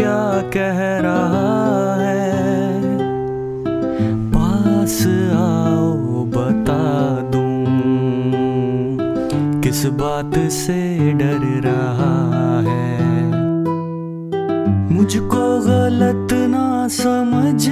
क्या कह रहा है? पास आओ, बता दूँ। किस बात से डर रहा है? मुझको गलत ना समझ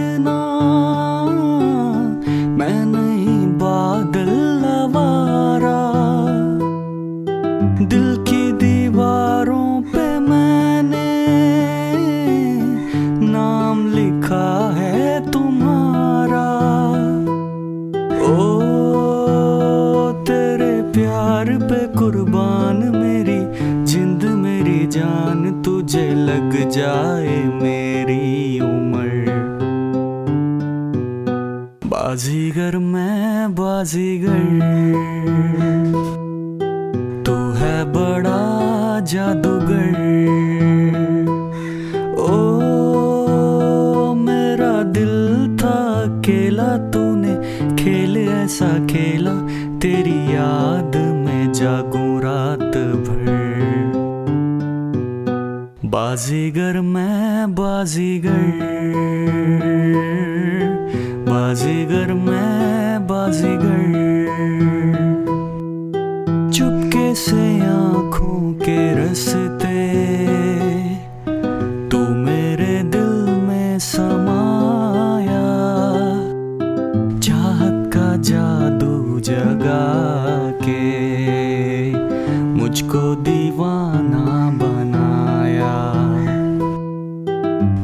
जान तुझे लग जाए मेरी उम्र। बाजीगर मैं बाजीगर। तू है बड़ा जादूगर। ओ, मेरा दिल था अकेला तूने खेल ऐसा खेला, तेरी याद में जागूं रात भर। बाजीगर, मैं बाजीगर। बाजीगर, मैं बाजीगर। चुपके से आँखों के रस्ते, तू मेरे दिल में समाया। चाहत का जादू जगा के, मुझको दीवाना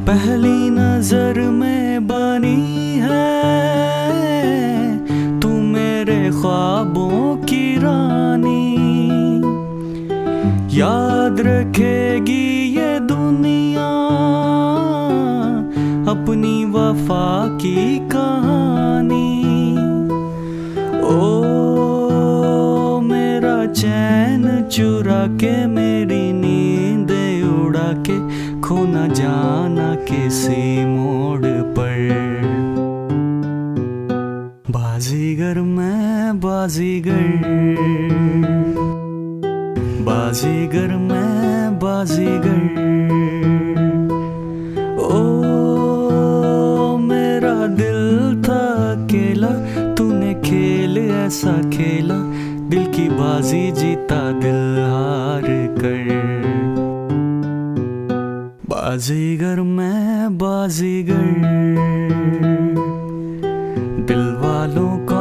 पहली नज़र में बनी है, तू मेरे ख्वाबों की रानी। याद रखेगी ये दुनिया, अपनी वफा की कहानी। ओ, मेरा चैन चुरा के, मेरी नींद उड़ा के खो न जाना किसी मोड़ पर। बाजीगर मैं बाजीगर। बाजीगर मैं बाजीगर। ओ, मेरा दिल था अकेला, तूने खेल ऐसा खेला, दिल की बाजी जीता दिल हार कर। बाजीगर मैं बाजीगर। दिल वालों को